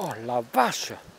Oh la vache.